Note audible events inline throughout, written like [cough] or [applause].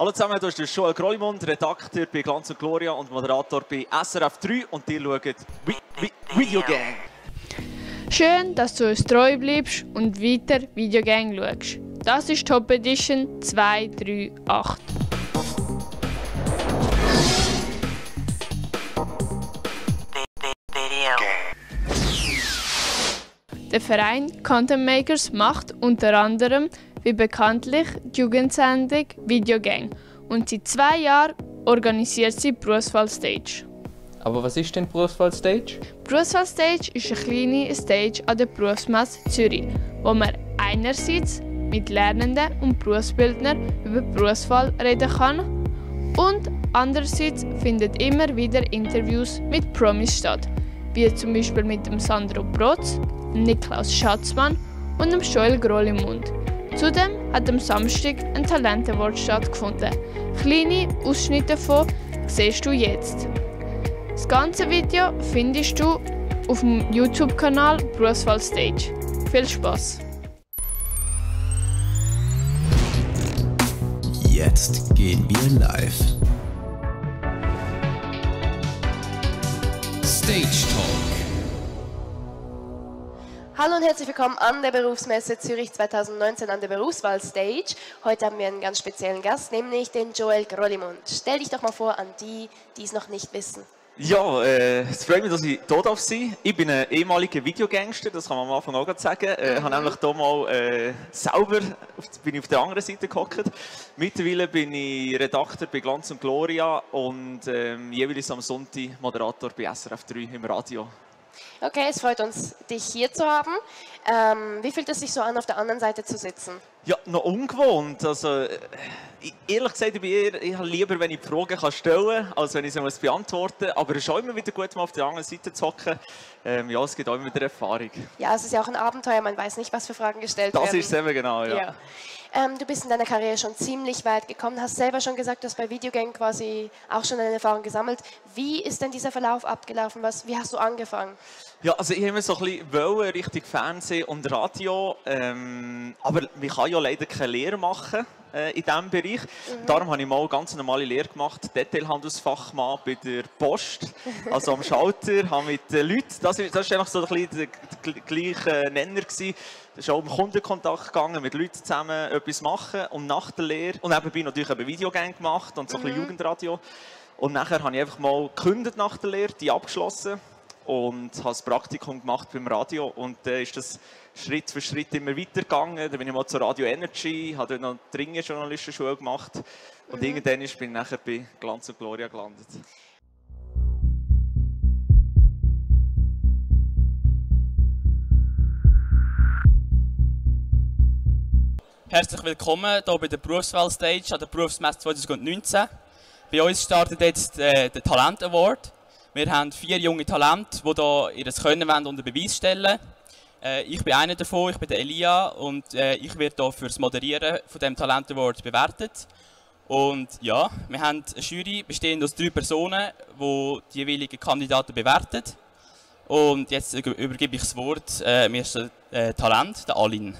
Hallo zusammen, hier ist Joel Grollimund, Redakteur bei Glanz und Gloria und Moderator bei SRF 3 und ihr schaut Vi Vi Video Gang. Schön, dass du uns treu bleibst und weiter Videogang schaust. Das ist Top Edition 238. Der Verein Content Makers macht unter anderem, wie bekanntlich, die Jugendsendung Videogang und seit zwei Jahren organisiert sie Berufswahl Stage. Aber was ist denn Berufswahl Stage? Berufswahl Stage ist eine kleine Stage an der Berufsmesse Zürich, wo man einerseits mit Lernenden und Berufsbildnern über Berufswahl reden kann und andererseits findet immer wieder Interviews mit Promis statt, wie zum Beispiel mit dem Sandro Brotz, Niklaus Schatzmann und dem Joel Grollimund. Zudem hat am Samstag ein Talent Award stattgefunden. Kleine Ausschnitte davon siehst du jetzt. Das ganze Video findest du auf dem YouTube-Kanal Berufswahl Stage. Viel Spaß! Jetzt gehen wir live. Stage Talk. Hallo und herzlich willkommen an der Berufsmesse Zürich 2019 an der Berufswahl Stage. Heute haben wir einen ganz speziellen Gast, nämlich den Joel Grollimund. Stell dich doch mal vor an die, die es noch nicht wissen. Ja, äh, es freut mich, dass ich hier darf sein Ich bin ein ehemaliger Videogangster, das kann man am Anfang auch sagen. Ich äh, habe nämlich hier mal äh, selber auf, bin ich auf der anderen Seite gehockt. Mittlerweile bin ich Redakteur bei Glanz und Gloria und ähm, jeweils am Sonntag Moderator bei SRF 3 im Radio. Okay, es freut uns, dich hier zu haben. Ähm, wie fühlt es sich so an, auf der anderen Seite zu sitzen? Ja, noch ungewohnt. Also, äh, ehrlich gesagt, ich, ich habe lieber, wenn ich Fragen kann stellen kann, als wenn ich sie muss beantworten muss. Aber es ist auch immer wieder gut, mal auf der anderen Seite zu hocken. Ähm, ja, es gibt auch immer wieder Erfahrung. Ja, es ist ja auch ein Abenteuer, man weiß nicht, was für Fragen gestellt das werden. Das ist es eben genau, ja. ja. Ähm, du bist in deiner Karriere schon ziemlich weit gekommen, hast selber schon gesagt, du hast bei Videogang quasi auch schon eine Erfahrung gesammelt. Wie ist denn dieser Verlauf abgelaufen? Was, wie hast du angefangen? Ja, also ich immer so ein bisschen wollen, Richtung Fernsehen und Radio, ähm, aber man kann ja leider keine Lehre machen äh, in diesem Bereich. Mhm. Darum habe ich mal eine ganz normale Lehre gemacht, Detailhandelsfachmann bei der Post, also am Schalter, [laughs] habe mit den Leuten, das, das ist einfach so ein bisschen der, gleiche Nenner gewesen, es ist auch um Kundenkontakt gegangen, mit Leuten zusammen etwas machen und nach der Lehre, und nebenbei natürlich ein Videogang gemacht und so ein bisschen mhm. Jugendradio. Und nachher habe ich einfach mal gekündigt nach der Lehre, die abgeschlossen und habe das Praktikum gemacht beim Radio und dann äh, ist das Schritt für Schritt immer weitergegangen. Dann bin ich mal zur Radio Energy, habe dort noch dringend Journalistenschule gemacht und mhm. irgendwann bin ich nachher bei Glanz und Gloria gelandet. Herzlich willkommen hier bei der Berufswahl-Stage an der Berufsmesse 2019. Bei uns startet jetzt äh, der Talent Award. Wir haben vier junge Talente, die hier ihr Können unter Beweis stellen äh, Ich bin einer davon, ich bin der Elia und äh, ich werde hier für das Moderieren von dem Talent Award bewertet. Und ja, wir haben eine Jury bestehend aus drei Personen, die die jeweiligen Kandidaten bewerten. Und jetzt übergebe ich das Wort äh, mir ist äh, Talent, der Alin.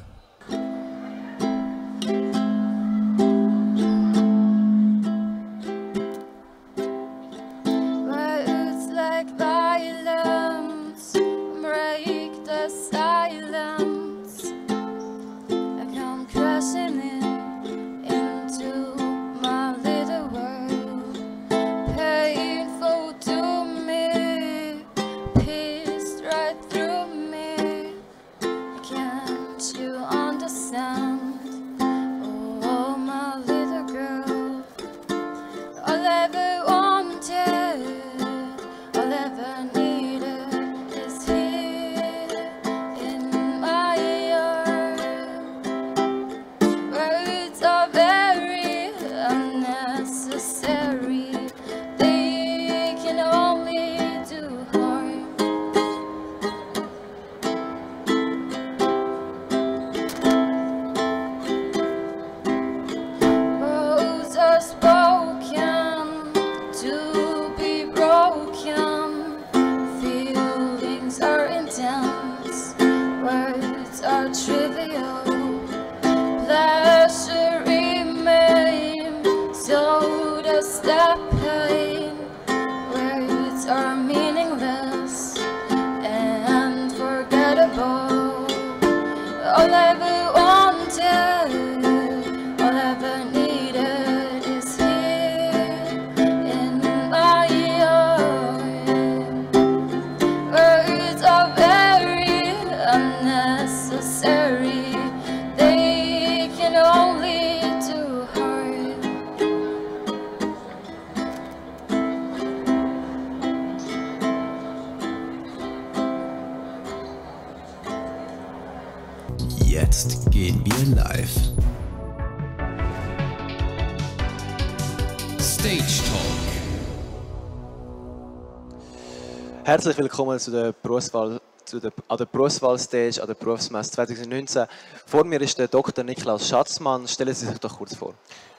Herzlich willkommen zu der Berufswahl, zu der, an der Berufswahlstage an der Berufsmesse 2019. Vor mir ist der Dr. Niklaus Schatzmann. Stellen Sie sich doch kurz vor.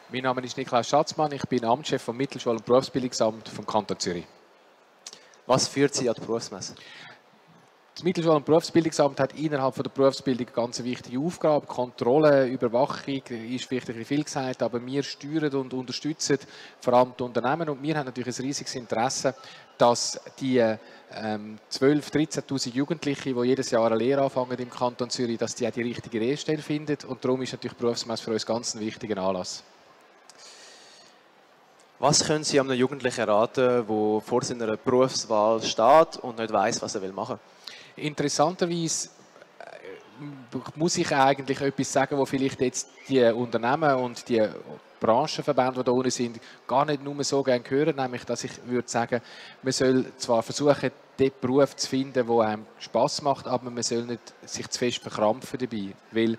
Mein Name ist Niklaus Schatzmann, ich bin Amtschef vom Mittelschul- und Berufsbildungsamt vom Kanton Zürich. Was führt Sie an die Berufsmesse? Das Mittelschul- und Berufsbildungsamt hat innerhalb von der Berufsbildung eine ganz wichtige Aufgabe. Kontrolle, Überwachung ist vielleicht ein bisschen viel gesagt, aber wir steuern und unterstützen vor allem die Unternehmen und wir haben natürlich ein riesiges Interesse, dass die ähm, 12.000, 13'000 Jugendliche, die jedes Jahr eine Lehre anfangen im Kanton Zürich, dass die auch die richtige Lehrstelle finden und darum ist natürlich die Berufsmesse für uns ganz ein wichtiger Anlass. Was können Sie einem Jugendlichen raten, der vor seiner Berufswahl steht und nicht weiß, was er machen will? Interessanterweise äh, muss ich eigentlich etwas sagen, wo vielleicht jetzt die Unternehmen und die Branchenverbände, die da unten sind, gar nicht nur so gerne hören, nämlich, dass ich würde sagen, man soll zwar versuchen, den Beruf zu finden, der einem Spaß macht, aber man soll nicht sich zu fest verkrampfen dabei, weil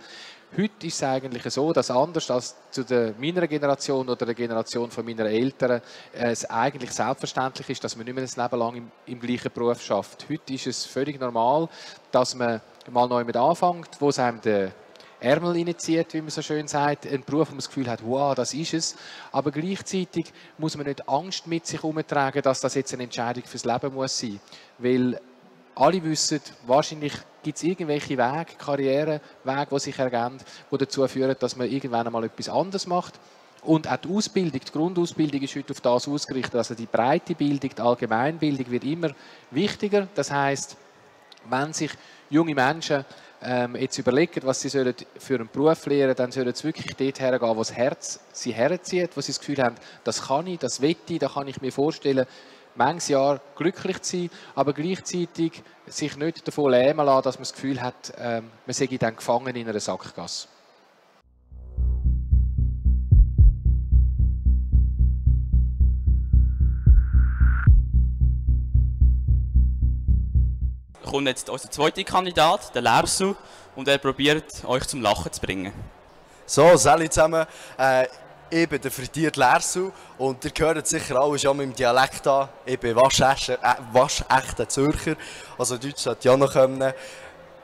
Heute ist es eigentlich so, dass anders als zu der, meiner Generation oder der Generation von meiner Eltern äh, es eigentlich selbstverständlich ist, dass man nicht mehr ein Leben lang im, im gleichen Beruf schafft. Heute ist es völlig normal, dass man mal neu mit anfängt, wo es einem der Ärmel reinzieht, wie man so schön sagt, ein Beruf, wo man das Gefühl hat, wow, das ist es. Aber gleichzeitig muss man nicht Angst mit sich herumtragen, dass das jetzt eine Entscheidung fürs Leben muss sein. Weil alle wissen, wahrscheinlich gibt es irgendwelche Wege, Karrierewege, die sich ergeben, die dazu führen, dass man irgendwann einmal etwas anderes macht. Und auch die Ausbildung, die Grundausbildung ist heute auf das ausgerichtet. Also die breite Bildung, die Allgemeinbildung wird immer wichtiger. Das heißt, wenn sich junge Menschen ähm, jetzt überlegen, was sie sollen für einen Beruf lernen dann sollen sie wirklich dort hergehen, wo das Herz sie herzieht, wo sie das Gefühl haben, das kann ich, das wette ich, da kann ich mir vorstellen, manches Jahr glücklich zu sein, aber gleichzeitig sich nicht davon lähmen lassen, dass man das Gefühl hat, ähm, man sei dann gefangen in einer Sackgasse. kommt jetzt unser zweiter Kandidat, der Lersu, und er probiert euch zum Lachen zu bringen. So, salut zusammen. Äh, ich bin der frittierte Lersu und ihr hört sicher alle schon mit dem Dialekt an. Ich bin waschechter äh, Zürcher, also Deutsch sollte auch noch können.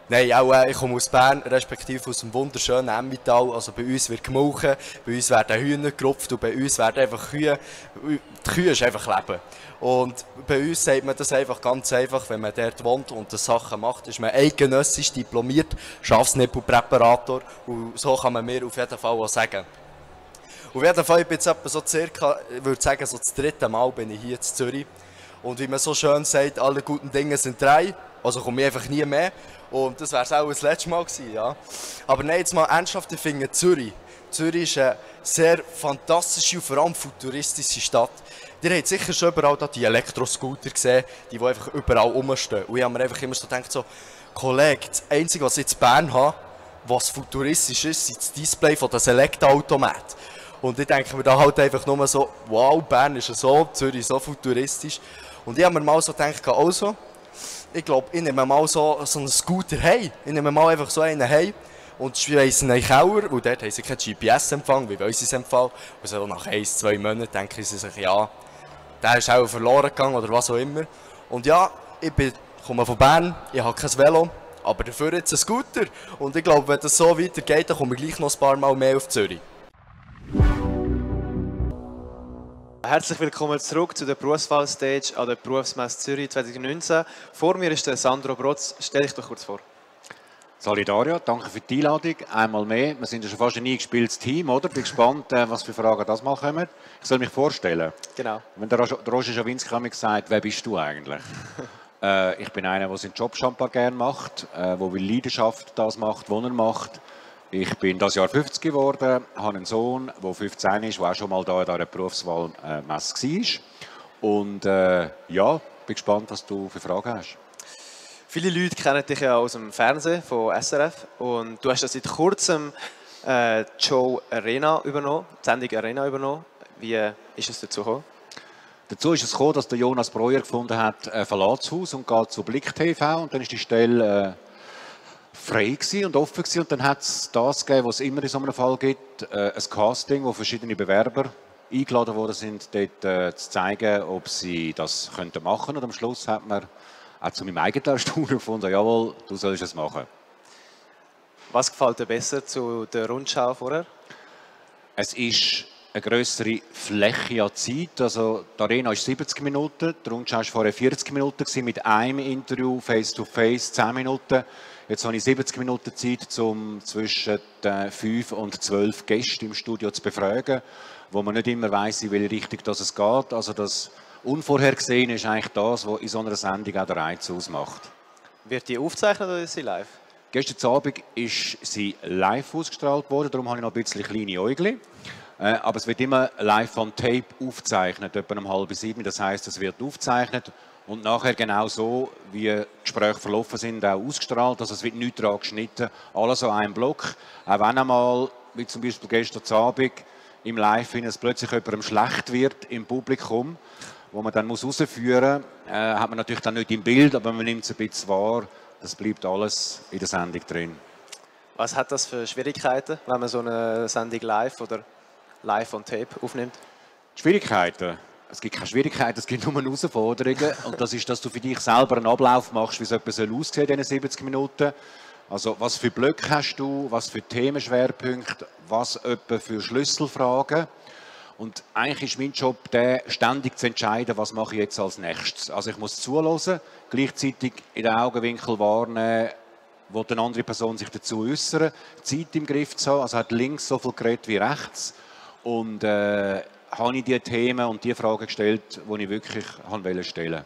Nein, auch äh, ich komme aus Bern, respektive aus dem wunderschönen Emmental. Also bei uns wird gemauchen, bei uns werden Hühner gerupft und bei uns werden einfach Kühe, die Kühe ist einfach Leben. Und bei uns sagt man das einfach ganz einfach, wenn man dort wohnt und das Sachen macht, ist man eidgenössisch diplomiert, Schafsnippelpräparator und so kann man mir auf jeden Fall auch sagen. Auf jeden Fall, ich jetzt so circa, würde sagen, so das dritte Mal bin ich hier in Zürich. Und wie man so schön sagt, alle guten Dinge sind drei, also komme ich einfach nie mehr. Und das wäre es auch das letzte Mal gewesen, ja. Aber nein, jetzt mal ernsthaft, ich finde Zürich. Zürich ist eine sehr fantastische und vor allem futuristische Stadt. Ihr habt sicher schon überall die Elektroscooter gesehen, die, einfach überall rumstehen. Und ich habe mir einfach immer so gedacht, so, Kollege, das Einzige, was ich in Bern habe, was futuristisch ist, ist das Display von das Elektroautomat. Und ich denke mir da halt einfach nur so, wow, Bern ist so, Zürich so futuristisch. Und ich habe mir mal so gedacht, also, ich glaube, ich nehme mal so, so einen Scooter hey. Ich nehme mal einfach so einen hey und schweiße in einen Keller, weil dort haben sie keinen GPS-Empfang, wie bei uns im Fall. Und nach ein, zwei Monaten denken sie sich, ja, der ist auch verloren gegangen oder was auch immer. Und ja, ich bin, komme von Bern, ich habe kein Velo, aber dafür jetzt ein Scooter. Und ich glaube, wenn das so weitergeht, dann komme ich gleich noch ein paar Mal mehr auf Zürich. Herzlich willkommen zurück zu der Berufswahlstage an der Berufsmesse Zürich 2019. Vor mir ist der Sandro Brotz. Stell dich doch kurz vor. Solidaria, danke für die Einladung. Einmal mehr. Wir sind ja schon fast ein eingespieltes Team, oder? Bin gespannt, äh, was für Fragen das mal kommen. Ich soll mich vorstellen. Genau. Wenn der Roger Schawinski hat mir gesagt, wer bist du eigentlich? [laughs] äh, ich bin einer, der seinen Job schon ein paar gerne macht, äh, der mit Leidenschaft das macht, was er macht. Ich bin das Jahr 50 geworden, habe einen Sohn, der 15 ist, der auch schon mal da in dieser Berufswahlmesse war. Und äh, ja, bin gespannt, was du für Fragen hast. Viele Leute kennen dich ja aus dem Fernsehen von SRF und du hast ja seit kurzem äh, die Show Arena übernommen, die Sendung Arena übernommen. Wie ist es dazu gekommen? Dazu ist es gekommen, dass der Jonas Breuer gefunden hat, er verlässt das Haus und geht zu Blick TV und dann ist die Stelle äh, frei gewesen und offen gewesen. und dann hat es das gegeben, was es immer in so einem Fall gibt, äh, ein Casting, wo verschiedene Bewerber eingeladen worden sind, dort äh, zu zeigen, ob sie das könnten machen und am Schluss hat man auch zu meinem eigenen Erstaunen gefunden, jawohl, du sollst es machen. Was gefällt dir besser zu der Rundschau vorher? Es ist eine größere Fläche an Zeit. Also die Arena ist 70 Minuten, die Rundschau war vorher 40 Minuten gewesen, mit einem Interview face to face 10 Minuten. Jetzt habe ich 70 Minuten Zeit, um zwischen 5 und 12 Gäste im Studio zu befragen, wo man nicht immer weiß, in welche Richtung das es geht. Also das Unvorhergesehene ist eigentlich das, was in so einer Sendung auch den Reiz ausmacht. Wird die aufgezeichnet oder ist sie live? Gestern Abend ist sie live ausgestrahlt worden, darum habe ich noch ein bisschen kleine Äugel. Äh, aber es wird immer live on Tape aufgezeichnet, etwa um halb sieben. Das heißt, es wird aufgezeichnet und nachher genau so, wie Gespräche verlaufen sind, auch ausgestrahlt. Also es wird nichts dran geschnitten, alles an einem Block. Auch wenn einmal, wie zum Beispiel gestern Abend, im Live, wenn es plötzlich jemandem schlecht wird im Publikum, wo man dann muss rausführen muss, äh, hat man natürlich dann nicht im Bild, aber man nimmt es ein bisschen wahr. Das bleibt alles in der Sendung drin. Was hat das für Schwierigkeiten, wenn man so eine Sendung live oder live on tape aufnimmt? Schwierigkeiten? Es gibt keine Schwierigkeiten, es gibt nur Herausforderungen. Und das ist, dass du für dich selber einen Ablauf machst, wie es etwas aussehen in diesen 70 Minuten. Also, was für Blöcke hast du, was für Themenschwerpunkte, was etwa für Schlüsselfragen. Und eigentlich ist mein Job, der ständig zu entscheiden, was mache ich jetzt als nächstes. Also ich muss zuhören, gleichzeitig in den Augenwinkel wahrnehmen, wo die andere Person sich dazu äußern, Zeit im Griff zu haben, also hat links so viel geredet wie rechts. Und äh, habe ich die Themen und die Fragen gestellt, die ich wirklich wollte stellen.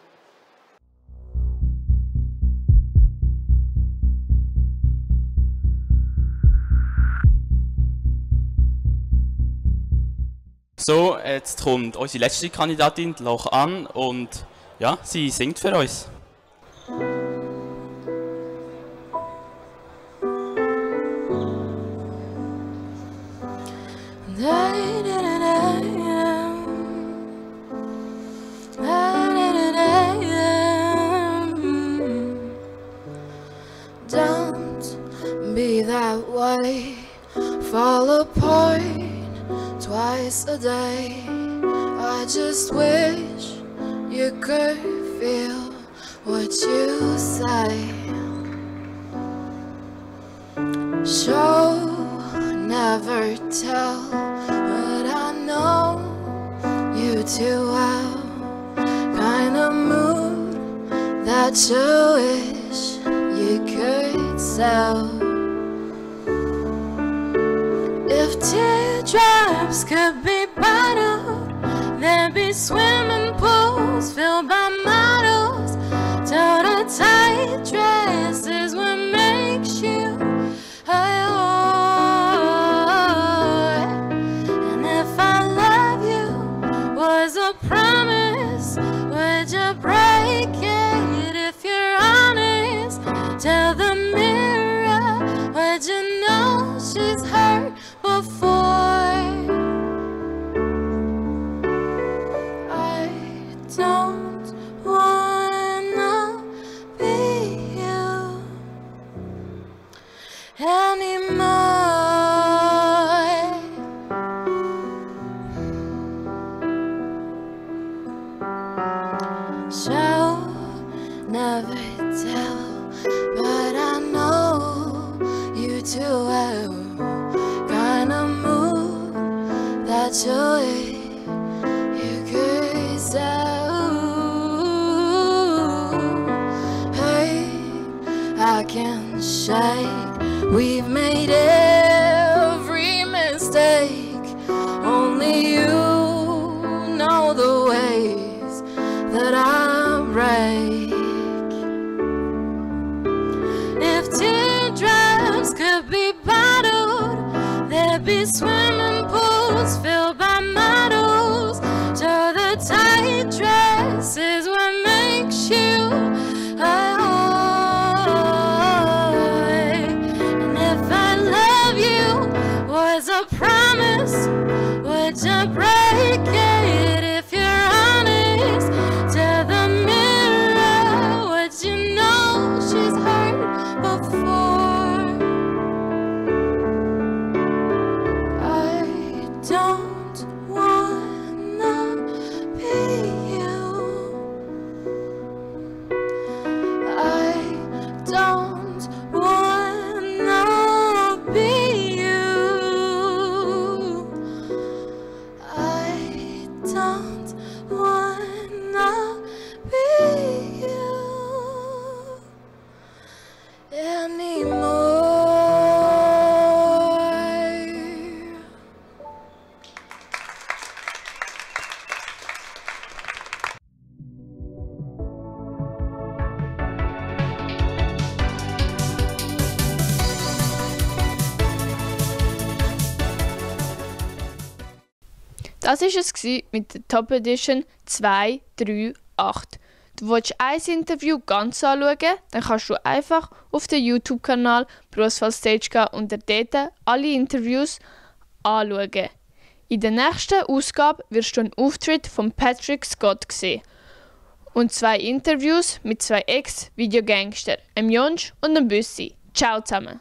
So, jetzt kommt unsere letzte Kandidatin, Loch an und ja, sie singt für uns. You too well. Kind of mood that you wish you could sell. If teardrops could be bottled, there'd be swimming pools filled by models. Total to a kind of mood that you Das war es mit der Top Edition 238. Du willst ein Interview ganz anschauen, dann kannst du einfach auf den YouTube-Kanal Berufswahl Stage gehen und dort alle Interviews anschauen. In der nächsten Ausgabe wirst du einen Auftritt von Patrick Scott sehen. Und zwei Interviews mit zwei Ex-Videogangster, einem Jonsch und einem Büssi. Ciao zusammen.